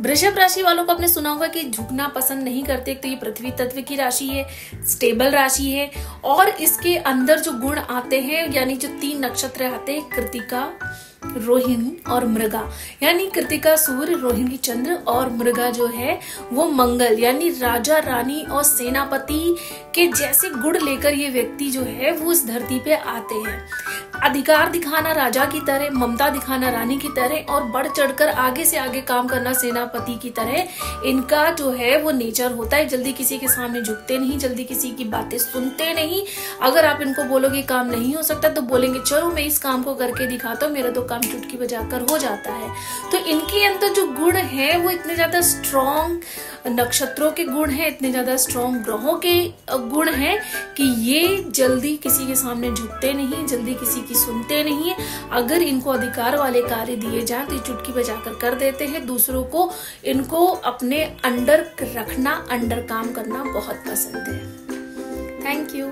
वृषभ राशि वालों को आपने सुना होगा कि झुकना पसंद नहीं करते तो ये पृथ्वी तत्व की राशि है स्टेबल राशि है, और इसके अंदर जो गुण आते हैं, यानी जो तीन नक्षत्र आते हैं, कृतिका, रोहिणी और मृगा। यानी कृतिका, सूर्य, रोहिणी, चंद्र और मृगा जो है, वो मंगल, यानी राजा, रानी और सेनापति के जैसे गुण लेकर ये व्यक्ति जो है, वो इस धरती पे आते हैं। अधिकार दिखाना राजा की तरह, ममता दिखाना रानी की तरह और बढ़ चढ़कर आगे से आगे काम करना सेनापति की तरह, इनका जो है वो नेचर होता है। जल्दी किसी के सामने झुकते नहीं, जल्दी किसी की बातें सुनते नहीं। अगर आप इनको बोलोगे काम नहीं हो सकता तो बोलेंगे, चलो मैं इस काम को करके दिखाता हूँ, मेरा तो काम चुटकी बजाकर हो जाता है। तो इनके अंदर जो गुण है, वो इतने ज़्यादा स्ट्रॉन्ग नक्षत्रों के गुण हैं, इतने ज़्यादा स्ट्रॉन्ग ग्रहों के गुण हैं कि ये जल्दी किसी के सामने झुकते नहीं, जल्दी किसी की सुनते नहीं। अगर इनको अधिकार वाले कार्य दिए जाए तो ये चुटकी बजाकर कर देते हैं। दूसरों को, इनको अपने अंडर रखना, अंडर काम करना बहुत पसंद है। Thank you